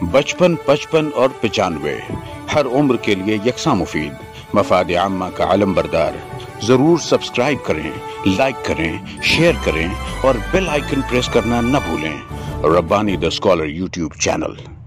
بچپن، پچپن اور پچانوے، ہر عمر کے لیے یکساں مفید۔ مفاد عامہ کا علم بردار۔ ضرور سبسکرائب کریں، لائک کریں، شیئر کریں اور بیل آئیکن پریس کرنا نہ بھولیں۔ Rabbani the scholar YouTube channel.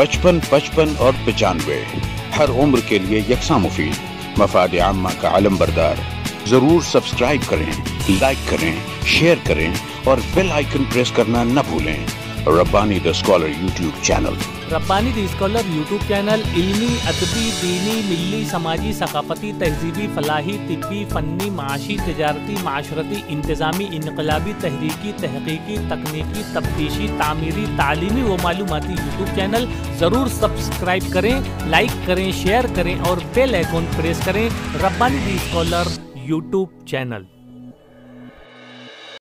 بچپن پچپن اور پچانوے۔ ہر عمر کے لیے یکساں مفید۔ مفاد عامہ کا علم بردار۔ ضرور سبسکرائب کریں، لائک کریں، شیئر کریں اور بیل آئیکن پریس کرنا نہ بھولیں۔ Rabbani the scholar YouTube channel Rabbani the scholar YouTube channel علمی ادبی دینی ملی سماجی ثقافتی تہذیبی فلاحی طبی فنی معاشی تجارتی معاشرتی انتظامی انقلابی تحریکی تحقیقی تکنیکی تفتیشی تعمیری تعلیمی و معلوماتی یوٹیوب چینل ضرور سبسکرائب کریں لائک کریں شیئر کریں اور بیل آئیکن پریس کریں Rabbani the scholar YouTube channel